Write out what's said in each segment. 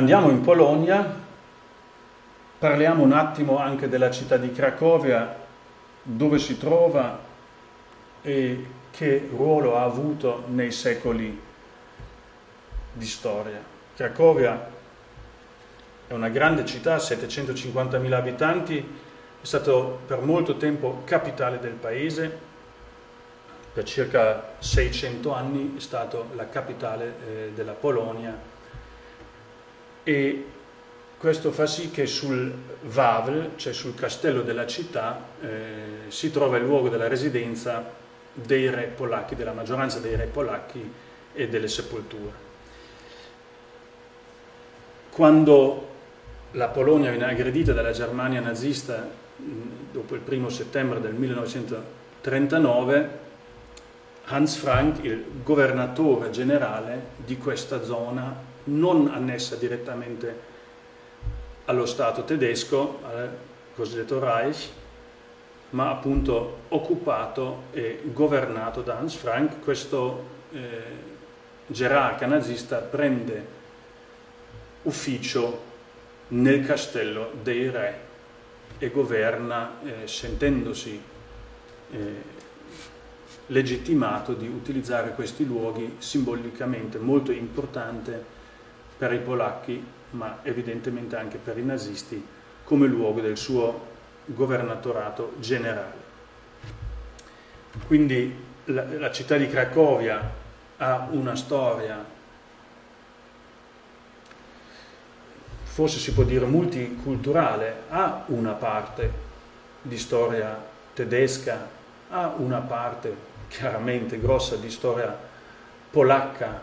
Andiamo in Polonia, parliamo un attimo anche della città di Cracovia, dove si trova e che ruolo ha avuto nei secoli di storia. Cracovia è una grande città, 750.000 abitanti, è stato per molto tempo capitale del paese, per circa 600 anni è stato la capitale eh, della Polonia e questo fa sì che sul Wawel, cioè sul castello della città, eh, si trova il luogo della residenza dei re polacchi, della maggioranza dei re polacchi e delle sepolture. Quando la Polonia viene aggredita dalla Germania nazista dopo il primo settembre del 1939, Hans Frank, il governatore generale di questa zona, non annessa direttamente allo Stato tedesco, al cosiddetto Reich, ma appunto occupato e governato da Hans Frank, questo eh, gerarca nazista prende ufficio nel castello dei re e governa eh, sentendosi eh, legittimato di utilizzare questi luoghi simbolicamente molto importante per i polacchi, ma evidentemente anche per i nazisti, come luogo del suo governatorato generale. Quindi la, la città di Cracovia ha una storia, forse si può dire multiculturale, ha una parte di storia tedesca, ha una parte chiaramente grossa di storia polacca,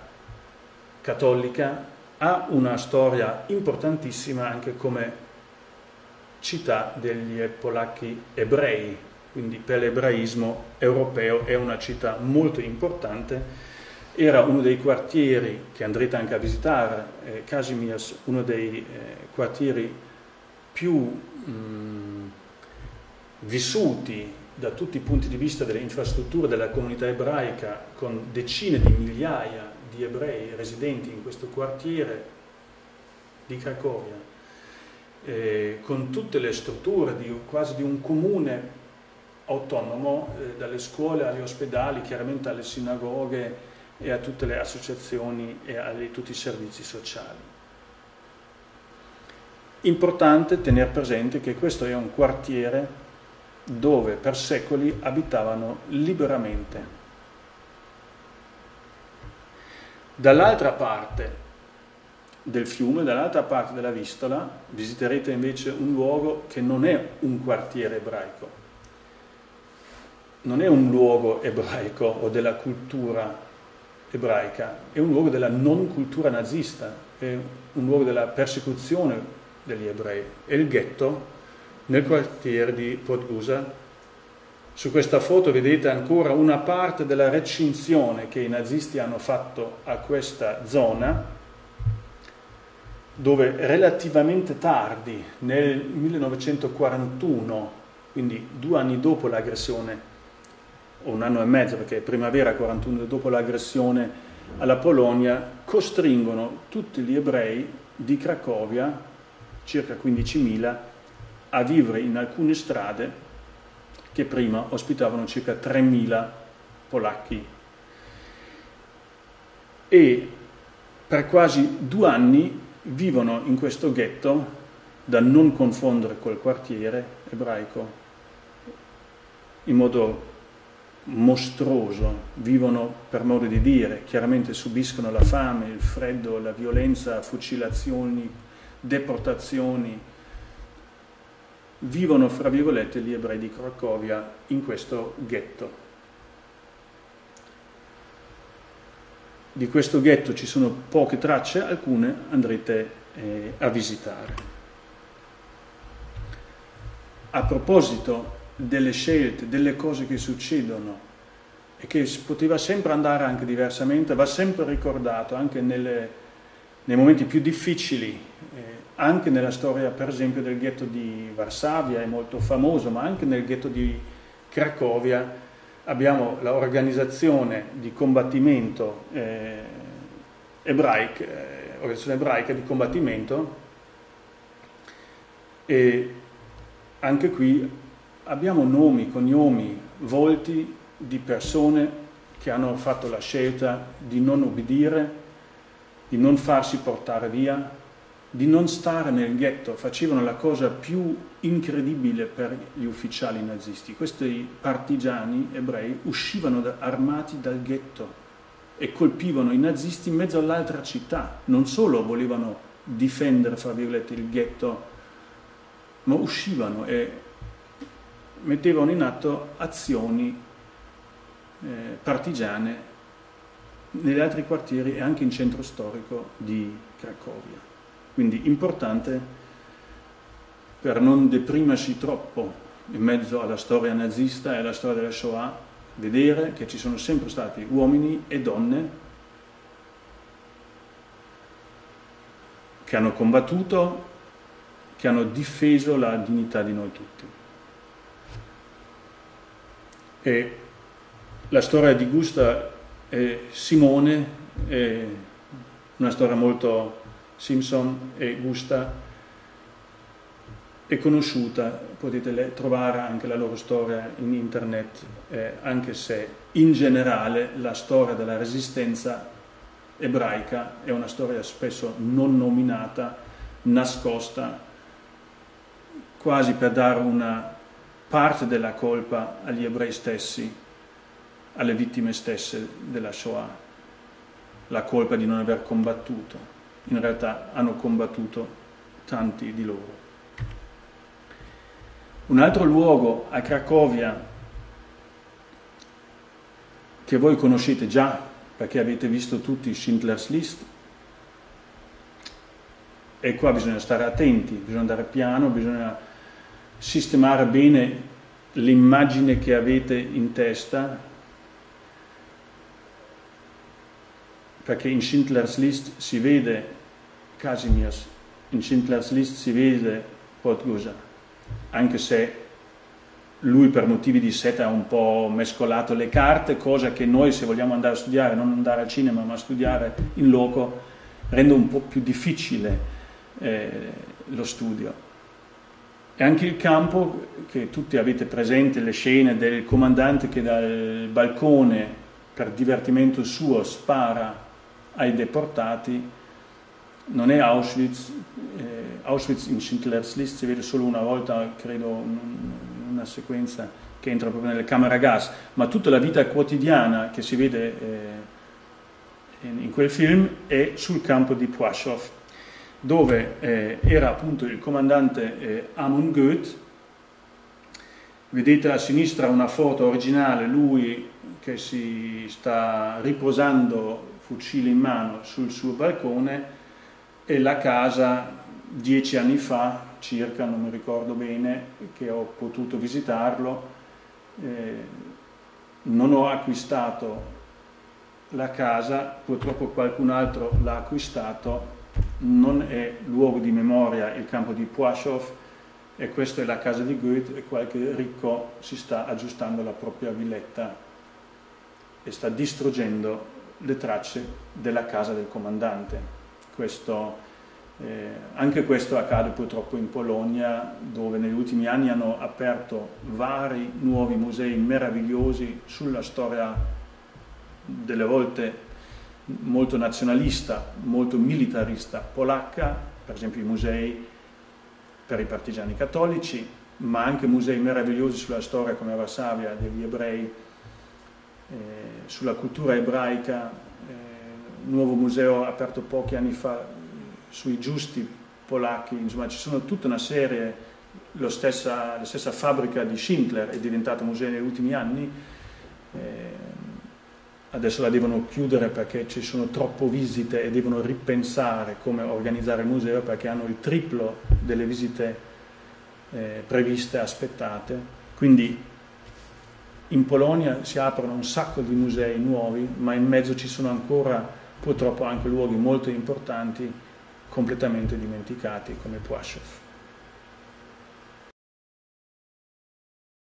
cattolica, ha una storia importantissima anche come città degli polacchi ebrei, quindi per l'ebraismo europeo è una città molto importante. Era uno dei quartieri che andrete anche a visitare, eh, Casimirs, uno dei eh, quartieri più mh, vissuti da tutti i punti di vista delle infrastrutture della comunità ebraica, con decine di migliaia di ebrei residenti in questo quartiere di Cracovia, eh, con tutte le strutture di, quasi di un comune autonomo, eh, dalle scuole agli ospedali, chiaramente alle sinagoghe e a tutte le associazioni e a tutti i servizi sociali. Importante tenere presente che questo è un quartiere dove per secoli abitavano liberamente Dall'altra parte del fiume, dall'altra parte della Vistola, visiterete invece un luogo che non è un quartiere ebraico, non è un luogo ebraico o della cultura ebraica, è un luogo della non cultura nazista, è un luogo della persecuzione degli ebrei. È il ghetto nel quartiere di Podgusa su questa foto vedete ancora una parte della recinzione che i nazisti hanno fatto a questa zona, dove relativamente tardi, nel 1941, quindi due anni dopo l'aggressione, o un anno e mezzo, perché è primavera 41 dopo l'aggressione alla Polonia, costringono tutti gli ebrei di Cracovia, circa 15.000, a vivere in alcune strade che prima ospitavano circa 3.000 polacchi. E per quasi due anni vivono in questo ghetto, da non confondere col quartiere ebraico, in modo mostruoso, vivono per modo di dire, chiaramente subiscono la fame, il freddo, la violenza, fucilazioni, deportazioni, vivono, fra virgolette, gli ebrei di Cracovia in questo ghetto. Di questo ghetto ci sono poche tracce, alcune andrete eh, a visitare. A proposito delle scelte, delle cose che succedono e che poteva sempre andare anche diversamente, va sempre ricordato anche nelle, nei momenti più difficili eh, anche nella storia per esempio del ghetto di Varsavia è molto famoso, ma anche nel ghetto di Cracovia abbiamo l'organizzazione di combattimento eh, ebraica, eh, organizzazione ebraica di combattimento e anche qui abbiamo nomi, cognomi, volti di persone che hanno fatto la scelta di non obbedire, di non farsi portare via, di non stare nel ghetto, facevano la cosa più incredibile per gli ufficiali nazisti. Questi partigiani ebrei uscivano da, armati dal ghetto e colpivano i nazisti in mezzo all'altra città. Non solo volevano difendere, fra virgolette, il ghetto, ma uscivano e mettevano in atto azioni eh, partigiane negli altri quartieri e anche in centro storico di Cracovia. Quindi importante per non deprimersi troppo in mezzo alla storia nazista e alla storia della Shoah, vedere che ci sono sempre stati uomini e donne che hanno combattuto, che hanno difeso la dignità di noi tutti. E la storia di Gusta e Simone è una storia molto Simpson e Gusta è conosciuta, potete trovare anche la loro storia in internet, eh, anche se in generale la storia della resistenza ebraica è una storia spesso non nominata, nascosta, quasi per dare una parte della colpa agli ebrei stessi alle vittime stesse della Shoah la colpa di non aver combattuto. In realtà hanno combattuto tanti di loro. Un altro luogo a Cracovia che voi conoscete già perché avete visto tutti Schindler's List e qua bisogna stare attenti, bisogna andare piano, bisogna sistemare bene l'immagine che avete in testa perché in Schindler's List si vede Casimirs, in Schindler's List si vede Podgosa, anche se lui per motivi di seta ha un po' mescolato le carte, cosa che noi se vogliamo andare a studiare, non andare al cinema ma studiare in loco, rende un po' più difficile eh, lo studio. E anche il campo, che tutti avete presente, le scene del comandante che dal balcone per divertimento suo spara ai deportati non è Auschwitz, eh, Auschwitz in Schindler's List si vede solo una volta, credo, in una sequenza che entra proprio nelle camere a gas, ma tutta la vita quotidiana che si vede eh, in, quel film è sul campo di Płaszów, dove eh, era appunto il comandante eh, Amon Goeth. Vedete a sinistra una foto originale, lui che si sta riposando fucile in mano sul suo balcone e la casa dieci anni fa, circa, non mi ricordo bene, che ho potuto visitarlo, eh, non ho acquistato la casa, purtroppo qualcun altro l'ha acquistato, non è luogo di memoria il campo di Płaszów e questa è la casa di Goethe e qualche ricco si sta aggiustando la propria villetta e sta distruggendo le tracce della casa del comandante. Questo, eh, anche questo accade purtroppo in Polonia, dove negli ultimi anni hanno aperto vari nuovi musei meravigliosi sulla storia delle volte molto nazionalista, molto militarista polacca, per esempio i musei per i partigiani cattolici, ma anche musei meravigliosi sulla storia come a Varsavia degli ebrei sulla cultura ebraica, eh, nuovo museo aperto pochi anni fa sui giusti polacchi, insomma ci sono tutta una serie, stessa, la stessa fabbrica di Schindler è diventata museo negli ultimi anni, eh, adesso la devono chiudere perché ci sono troppo visite e devono ripensare come organizzare il museo perché hanno il triplo delle visite eh, previste, aspettate, quindi in Polonia si aprono un sacco di musei nuovi, ma in mezzo ci sono ancora purtroppo anche luoghi molto importanti completamente dimenticati come Płaszów.